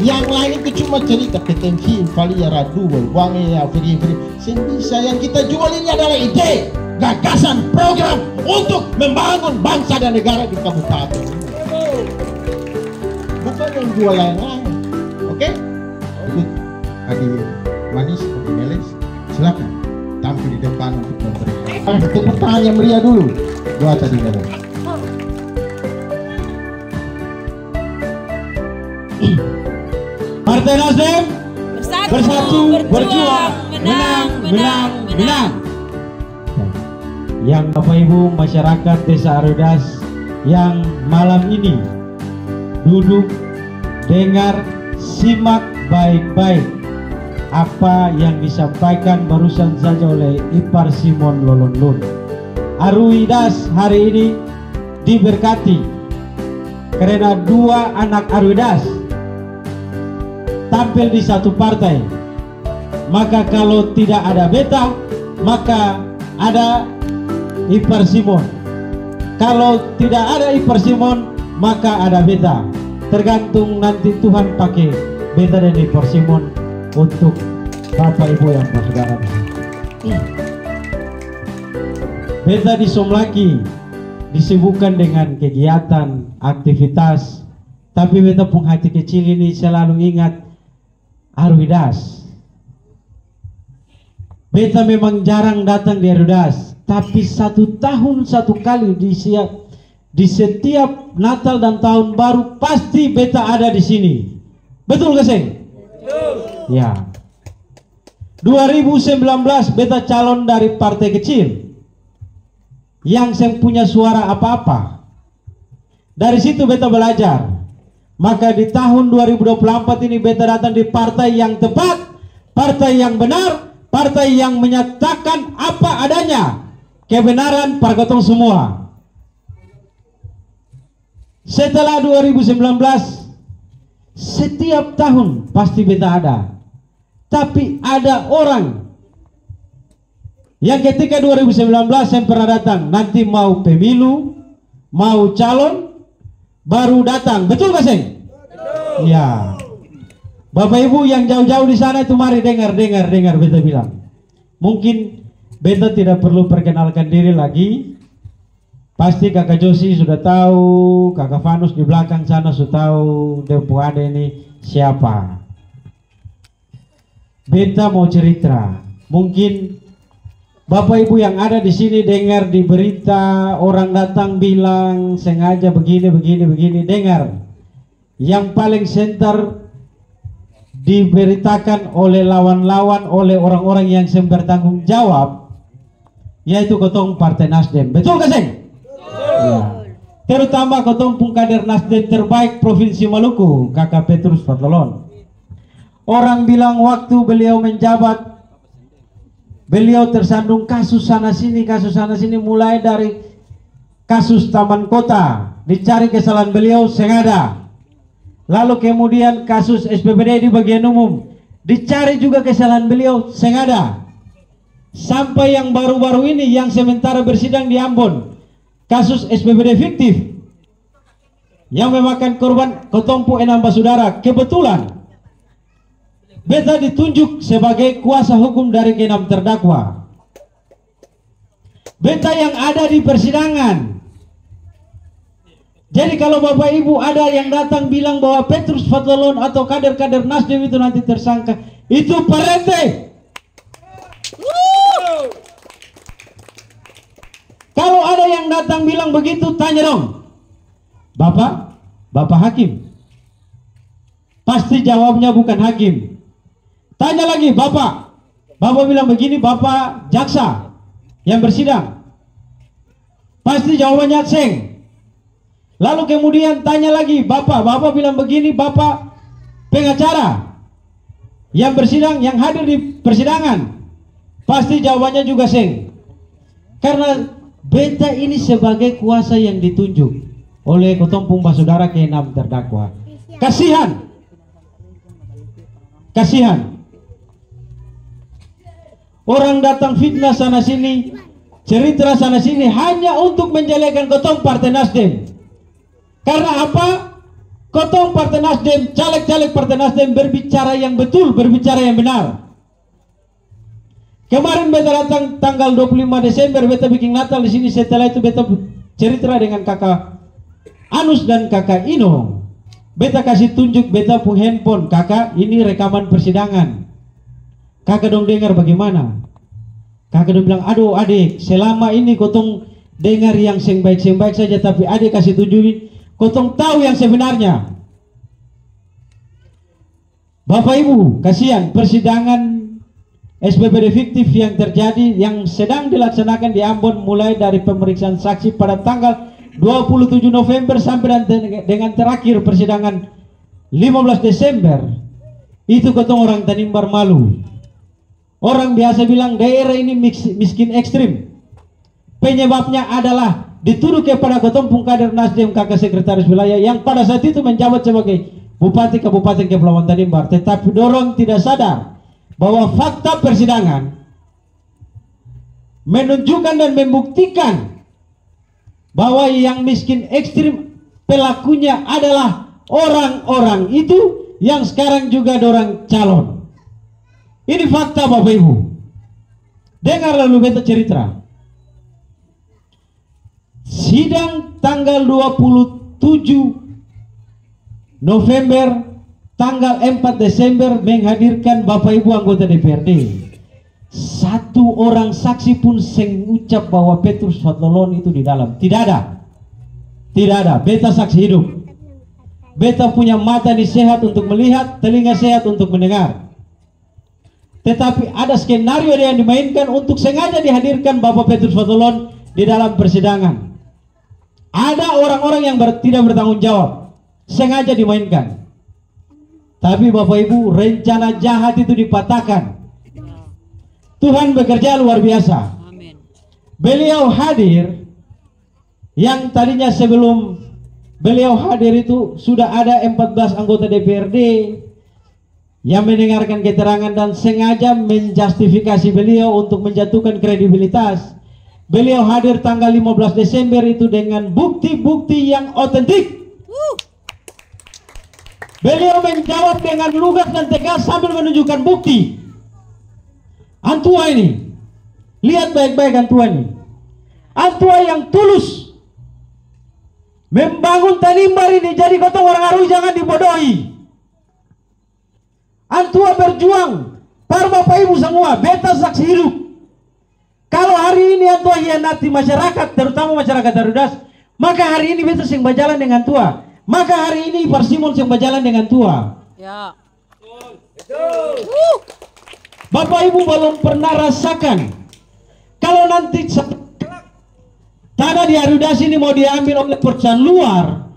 yang lain itu cuma cerita ketensi valia radu wangi ya free free bisa yang kita jual ini adalah ide gagasan program untuk membangun bangsa dan negara di kabupaten. Bukan yang jual yang lain oke? Okay? Adi Manis Adi Meles. Silakan tampil di depan untuk memberikan tepuk tangan yang meriah dulu. Buat Adi Meles Partai Nasdem bersatu, bersatu berjuang, berjuang menang menang menang. Yang Bapak Ibu masyarakat Desa Arudas yang malam ini duduk dengar simak baik-baik apa yang disampaikan barusan saja oleh Ipar Simon Lolonlun. Aruidas hari ini diberkati karena dua anak Aruidas tampil di satu partai maka kalau tidak ada beta maka ada Ipar Simon. Kalau tidak ada Ipar Simon maka ada beta. Tergantung nanti Tuhan pakai beta dan Ipar Simon untuk Bapak Ibu yang bersaudara. Beta di Somlaki disibukkan dengan kegiatan aktivitas. Tapi beta pun hati kecil ini selalu ingat Arwidas. Beta memang jarang datang di Arwidas, tapi satu tahun satu kali di siap di setiap Natal dan Tahun Baru pasti beta ada di sini. Betul gak sih? Ya. 2019 beta calon dari partai kecil yang saya punya suara apa-apa. Dari situ beta belajar maka di tahun 2024 ini beta datang di partai yang tepat, partai yang benar, partai yang menyatakan apa adanya kebenaran pargotong semua. Setelah 2019, setiap tahun pasti beta ada. Tapi ada orang yang ketika 2019 saya pernah datang, nanti mau pemilu, mau calon, baru datang. Betul gak sih? Ya. Bapak Ibu yang jauh-jauh di sana itu mari dengar, dengar, dengar beta bilang. Mungkin beta tidak perlu perkenalkan diri lagi. Pasti kakak Josi sudah tahu, kakak Vanus di belakang sana sudah tahu Depo ada ini siapa. Beta mau cerita, mungkin Bapak Ibu yang ada di sini dengar di berita orang datang bilang sengaja begini begini begini dengar. Yang paling center diberitakan oleh lawan-lawan oleh orang-orang yang bertanggung jawab yaitu kotong Partai Nasdem. Betul gak sih? Ya. Terutama kotong pun kader Nasdem terbaik Provinsi Maluku, Kakak Petrus Fatolon. Orang bilang waktu beliau menjabat Beliau tersandung kasus sana sini, kasus sana sini mulai dari kasus Taman Kota, dicari kesalahan beliau sengaja. Lalu kemudian kasus SPBD di bagian umum, dicari juga kesalahan beliau sengaja. Sampai yang baru-baru ini yang sementara bersidang di Ambon, kasus SPBD fiktif yang memakan korban ketompu enam basudara. Kebetulan beta ditunjuk sebagai kuasa hukum dari keenam terdakwa. Beta yang ada di persidangan. Jadi kalau Bapak Ibu ada yang datang bilang bahwa Petrus Fatlon atau kader-kader Nasdem itu nanti tersangka, itu parete. Kalau ada yang datang bilang begitu, tanya dong. Bapak, Bapak Hakim. Pasti jawabnya bukan hakim, Tanya lagi, Bapak. Bapak bilang begini, Bapak jaksa yang bersidang. Pasti jawabannya seng. Lalu kemudian tanya lagi, Bapak. Bapak bilang begini, Bapak pengacara yang bersidang, yang hadir di persidangan. Pasti jawabannya juga seng. Karena beta ini sebagai kuasa yang ditunjuk oleh ketumpung saudara ke-6 terdakwa. Kasihan. Kasihan. Orang datang fitnah sana sini, cerita sana sini hanya untuk menjelekan ketum Partai Nasdem. Karena apa? Kotong Partai Nasdem, caleg-caleg Partai Nasdem berbicara yang betul, berbicara yang benar. Kemarin beta datang tanggal 25 Desember beta bikin Natal di sini setelah itu beta cerita dengan kakak Anus dan kakak Ino. Beta kasih tunjuk beta pun handphone kakak ini rekaman persidangan. Kakak dong dengar bagaimana? Kakak dong bilang aduh adik selama ini kotong dengar yang seng baik seng baik saja tapi adik kasih tunjukin kotong tahu yang sebenarnya. Bapak Ibu kasihan persidangan SPPD fiktif yang terjadi yang sedang dilaksanakan di Ambon mulai dari pemeriksaan saksi pada tanggal 27 November sampai dengan terakhir persidangan 15 Desember itu ketemu orang Tanimbar malu orang biasa bilang daerah ini miskin ekstrim penyebabnya adalah dituduh kepada ketumpung kader Nasdem kakak sekretaris wilayah yang pada saat itu menjabat sebagai Bupati Kabupaten Kepulauan Tanimbar tetapi dorong tidak sadar bahwa fakta persidangan menunjukkan dan membuktikan bahwa yang miskin ekstrim pelakunya adalah orang-orang itu yang sekarang juga orang calon. Ini fakta Bapak Ibu. Dengar lalu beta cerita. Sidang tanggal 27 November tanggal 4 Desember menghadirkan Bapak Ibu anggota DPRD. Satu orang saksi pun seng ucap bahwa Petrus Fatolon itu di dalam. Tidak ada. Tidak ada. Beta saksi hidup. Beta punya mata di sehat untuk melihat, telinga sehat untuk mendengar. Tetapi ada skenario yang dimainkan untuk sengaja dihadirkan Bapak Petrus Fatolon di dalam persidangan. Ada orang-orang yang ber, tidak bertanggung jawab, sengaja dimainkan. Tapi Bapak Ibu, rencana jahat itu dipatahkan. Tuhan bekerja luar biasa. Beliau hadir yang tadinya sebelum beliau hadir itu sudah ada 14 anggota DPRD yang mendengarkan keterangan dan sengaja menjustifikasi beliau untuk menjatuhkan kredibilitas. Beliau hadir tanggal 15 Desember itu dengan bukti-bukti yang otentik. Beliau menjawab dengan lugas dan tegas sambil menunjukkan bukti. Antua ini, lihat baik-baik Antua ini. Antua yang tulus membangun Tanimbar ini jadi kota orang Arui jangan dibodohi. Antua berjuang, para bapak ibu semua, beta saksi hidup. Kalau hari ini Antua hianati masyarakat, terutama masyarakat Darudas, maka hari ini beta sing berjalan dengan tua. Maka hari ini Parsimon yang berjalan dengan tua. Ya. Bapak Ibu belum pernah rasakan kalau nanti tanah di Arudas ini mau diambil oleh perusahaan luar,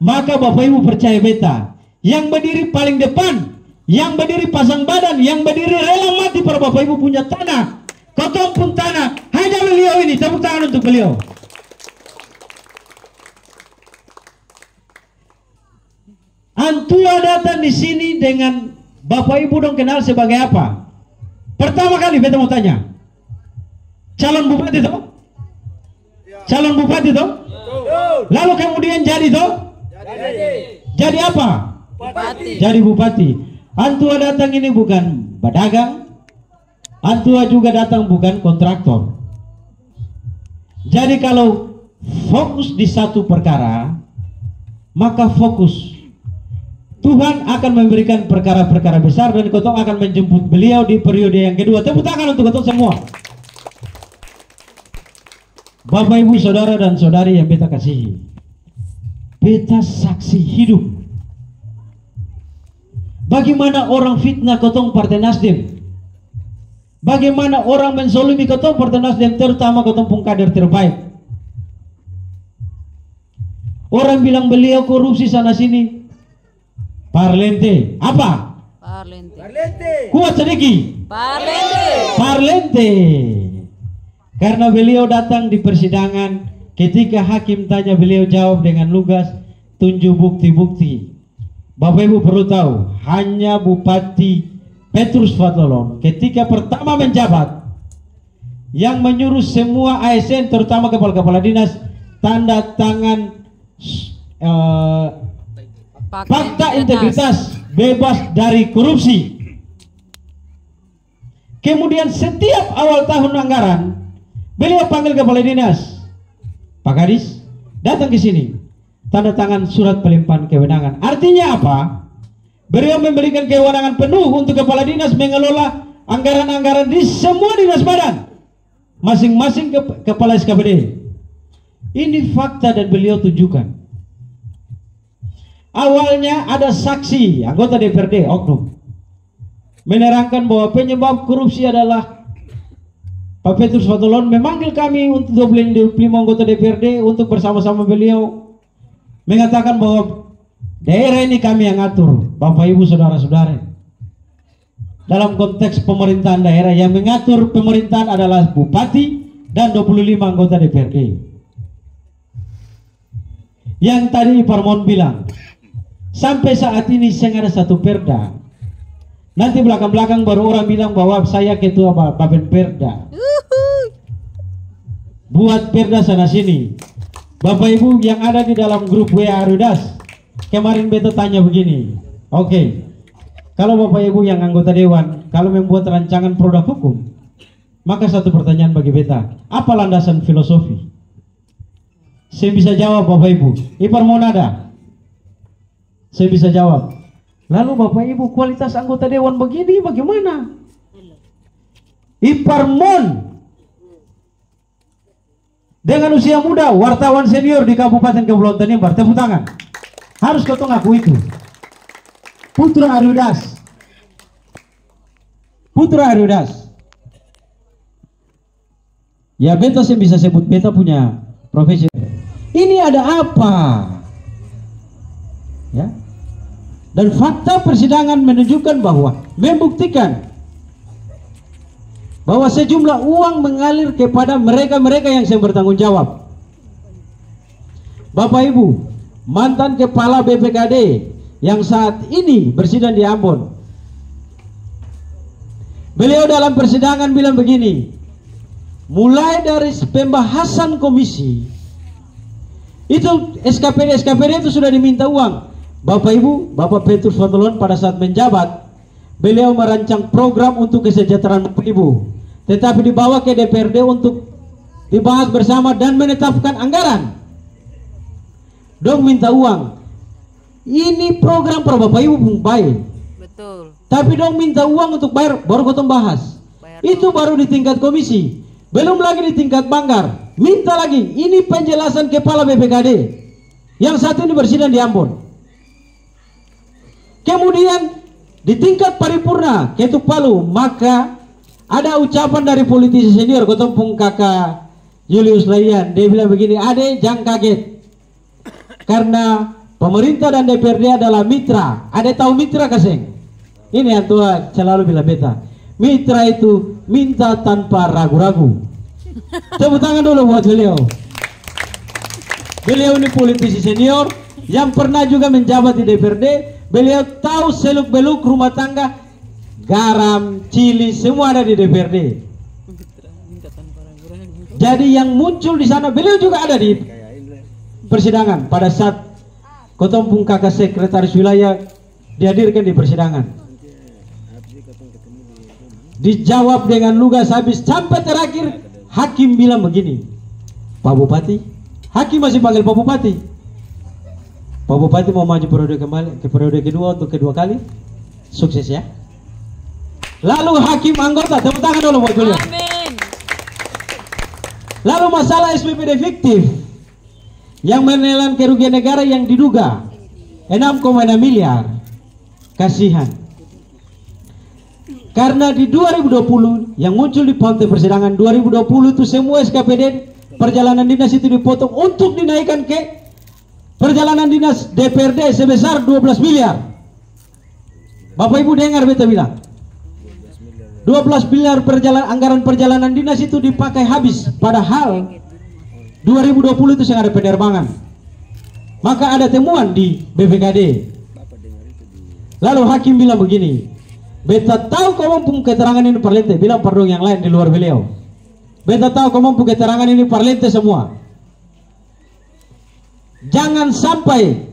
maka Bapak Ibu percaya beta, yang berdiri paling depan, yang berdiri pasang badan, yang berdiri rela mati para Bapak Ibu punya tanah, kotong pun tanah, hanya beliau ini, tepuk tangan untuk beliau. Antua datang di sini dengan Bapak Ibu dong kenal sebagai apa? Pertama kali beta mau tanya. Calon bupati toh? Calon bupati toh? Lalu kemudian jadi toh? Jadi. apa? Bupati. Jadi bupati. Antua datang ini bukan pedagang. Antua juga datang bukan kontraktor. Jadi kalau fokus di satu perkara, maka fokus Tuhan akan memberikan perkara-perkara besar dan Kotong akan menjemput beliau di periode yang kedua. Tepuk tangan untuk Kotong semua. Bapak, Ibu, Saudara dan Saudari yang beta kasihi. Beta saksi hidup. Bagaimana orang fitnah Kotong Partai Nasdem? Bagaimana orang mensolimi Kotong Partai Nasdem terutama Kotong pun kader terbaik? Orang bilang beliau korupsi sana sini, Parlente. Apa? Parlente. Parlente. Kuat sedikit. Parlente. Parlente. Karena beliau datang di persidangan, ketika hakim tanya beliau jawab dengan lugas, tunjuk bukti-bukti. Bapak Ibu perlu tahu, hanya Bupati Petrus Fatolon ketika pertama menjabat yang menyuruh semua ASN terutama kepala-kepala dinas tanda tangan uh, fakta integritas bebas dari korupsi. Kemudian setiap awal tahun anggaran, beliau panggil kepala dinas, Pak Kadis, datang ke sini, tanda tangan surat pelimpahan kewenangan. Artinya apa? Beliau memberikan kewenangan penuh untuk kepala dinas mengelola anggaran-anggaran di semua dinas badan, masing-masing ke kepala SKPD. Ini fakta dan beliau tunjukkan. Awalnya ada saksi anggota DPRD oknum menerangkan bahwa penyebab korupsi adalah Pak Petrus Fatulon memanggil kami untuk 25 anggota DPRD untuk bersama-sama beliau mengatakan bahwa daerah ini kami yang atur Bapak Ibu Saudara-saudara dalam konteks pemerintahan daerah yang mengatur pemerintahan adalah bupati dan 25 anggota DPRD yang tadi Parmon bilang sampai saat ini saya ada satu perda Nanti belakang-belakang baru orang bilang bahwa saya ketua Bapen Perda. Buat perda sana sini. Bapak Ibu yang ada di dalam grup WA Arudas. Kemarin beta tanya begini. Oke. Okay. Kalau Bapak Ibu yang anggota dewan, kalau membuat rancangan produk hukum, maka satu pertanyaan bagi beta, apa landasan filosofi? Saya bisa jawab Bapak Ibu. Ipar mau nada? Saya bisa jawab. Lalu Bapak Ibu kualitas anggota dewan begini bagaimana? Iparmon dengan usia muda wartawan senior di Kabupaten Kepulauan Tanimbar tepuk tangan. Harus kau ngaku itu Putra Arudas Putra Arudas ya beta saya bisa sebut beta punya profesi. Ini ada apa? Ya. Dan fakta persidangan menunjukkan bahwa membuktikan bahwa sejumlah uang mengalir kepada mereka-mereka yang sedang bertanggung jawab. Bapak Ibu, mantan kepala BPKD yang saat ini bersidang di Ambon. Beliau dalam persidangan bilang begini, mulai dari pembahasan komisi itu SKPD SKPD itu sudah diminta uang Bapak Ibu, Bapak Petrus Fadlon pada saat menjabat, beliau merancang program untuk kesejahteraan Ibu. Tetapi dibawa ke DPRD untuk dibahas bersama dan menetapkan anggaran. Dong minta uang. Ini program para Bapak Ibu pun baik. Betul. Tapi dong minta uang untuk bayar, baru kotong bahas. Bayar Itu dong. baru di tingkat komisi. Belum lagi di tingkat banggar. Minta lagi. Ini penjelasan kepala BPKD. Yang satu ini bersidang di Ambon. Kemudian di tingkat paripurna ketuk palu maka ada ucapan dari politisi senior ketumpung kakak Julius Layan dia bilang begini ade jangan kaget. Karena pemerintah dan DPRD adalah mitra. Ada tahu mitra kaseng ini yang tua selalu bilang beta mitra itu minta tanpa ragu-ragu. Tepuk tangan dulu buat beliau. Beliau ini politisi senior yang pernah juga menjabat di DPRD Beliau tahu seluk beluk rumah tangga, garam, cili, semua ada di DPRD. Jadi yang muncul di sana, beliau juga ada di persidangan pada saat Kotompung kakak sekretaris wilayah dihadirkan di persidangan. Dijawab dengan lugas habis sampai terakhir hakim bilang begini, Pak Bupati, hakim masih panggil Pak Bupati, Pak Bupati mau maju periode kembali ke periode kedua untuk kedua kali. Sukses ya. Lalu hakim anggota, tepuk tangan dulu buat beliau. Amin. Lalu masalah SPPD fiktif yang menelan kerugian negara yang diduga 6,6 miliar. Kasihan. Karena di 2020 yang muncul di pantai persidangan 2020 itu semua SKPD perjalanan dinas itu dipotong untuk dinaikkan ke perjalanan dinas DPRD sebesar 12 miliar. Bapak Ibu dengar beta bilang. 12 miliar perjalanan anggaran perjalanan dinas itu dipakai habis padahal 2020 itu sangat ada penerbangan. Maka ada temuan di BPKD. Lalu hakim bilang begini, beta tahu kau mampu keterangan ini parlente, bilang pardon yang lain di luar beliau. Beta tahu kau mampu keterangan ini parlente semua. Jangan sampai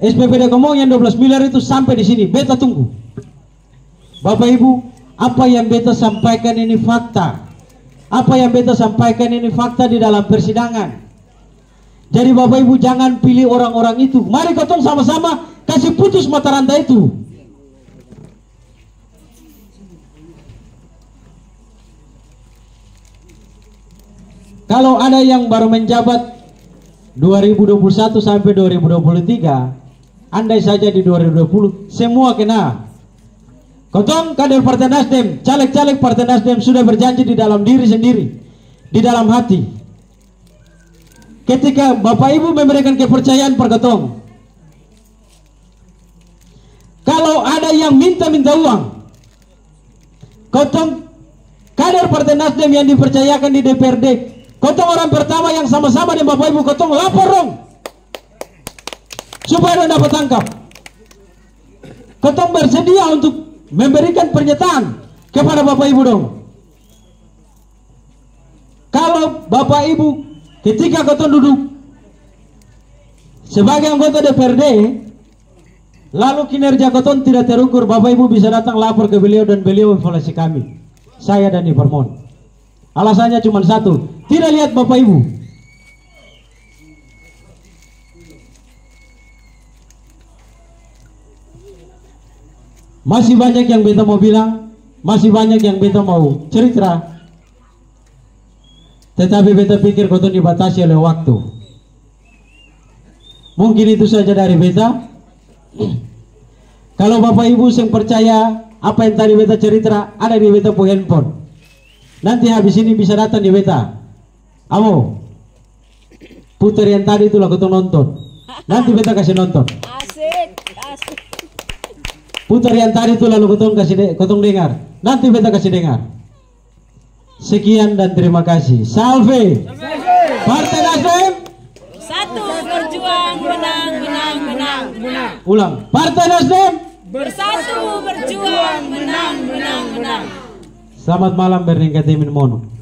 SPPD ngomong yang 12 miliar itu sampai di sini. Beta tunggu. Bapak Ibu, apa yang beta sampaikan ini fakta. Apa yang beta sampaikan ini fakta di dalam persidangan. Jadi Bapak Ibu jangan pilih orang-orang itu. Mari ketong sama-sama kasih putus mata rantai itu. Kalau ada yang baru menjabat 2021 sampai 2023, andai saja di 2020 semua kena. Kotong kader Partai Nasdem, caleg-caleg Partai Nasdem sudah berjanji di dalam diri sendiri, di dalam hati. Ketika Bapak Ibu memberikan kepercayaan per Kotong, kalau ada yang minta-minta uang, Kotong kader Partai Nasdem yang dipercayakan di DPRD Kotong orang pertama yang sama-sama dengan Bapak Ibu Kotong lapor dong. Supaya dapat tangkap. Kotong bersedia untuk memberikan pernyataan kepada Bapak Ibu dong. Kalau Bapak Ibu ketika Kotong duduk sebagai anggota DPRD lalu kinerja Kotong tidak terukur Bapak Ibu bisa datang lapor ke beliau dan beliau evaluasi kami saya dan Iparmon Alasannya cuma satu, tidak lihat Bapak Ibu. Masih banyak yang beta mau bilang, masih banyak yang beta mau cerita. Tetapi beta pikir kau dibatasi oleh waktu. Mungkin itu saja dari beta. Kalau Bapak Ibu yang percaya apa yang tadi beta cerita ada di beta po handphone. Nanti habis ini bisa datang di beta. Amo, puter yang tadi itulah kau nonton. Nanti beta kasih nonton. Asik, asik. Putar yang tadi itu lalu kotong kasih de kotong dengar. Nanti beta kasih dengar. Sekian dan terima kasih. Salve. Partai Nasdem. Satu berjuang menang, menang, menang, menang. Ulang. Partai Nasdem. Bersatu berjuang menang, menang, menang. Selamat malam Berningkatimin Mono.